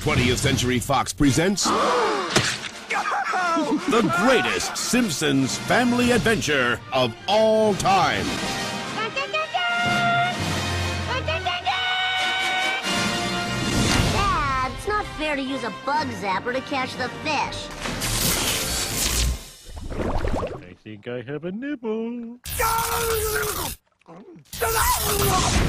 20th Century Fox presents the greatest Simpsons family adventure of all time. Dad, it's not fair to use a bug zapper to catch the fish. I think I have a nibble.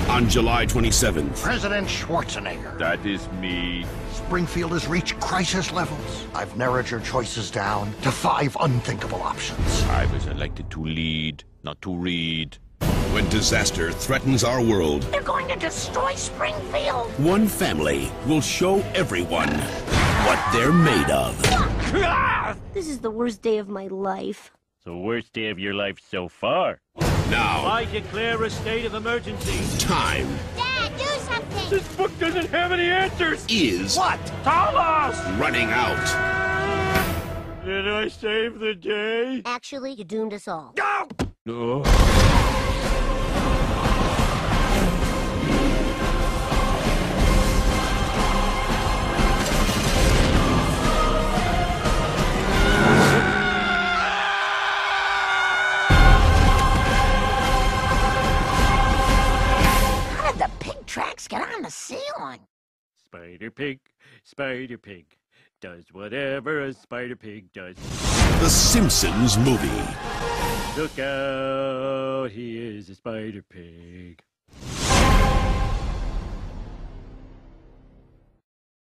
On July 27th, President Schwarzenegger. That is me. Springfield has reached crisis levels. I've narrowed your choices down to five unthinkable options. I was elected to lead, not to read. when disaster threatens our world, They're going to destroy Springfield. one family will show everyone what they're made of. This is the worst day of my life. The worst day of your life so far. Now, I declare a state of emergency. time Dad, do something. This book doesn't have any answers. is What? Tell us! running out. Did I save the day? Actually, you doomed us all. No. On the ceiling? Spider Pig, Spider Pig, does whatever a Spider Pig does. The Simpsons movie. Look out, he is a Spider Pig.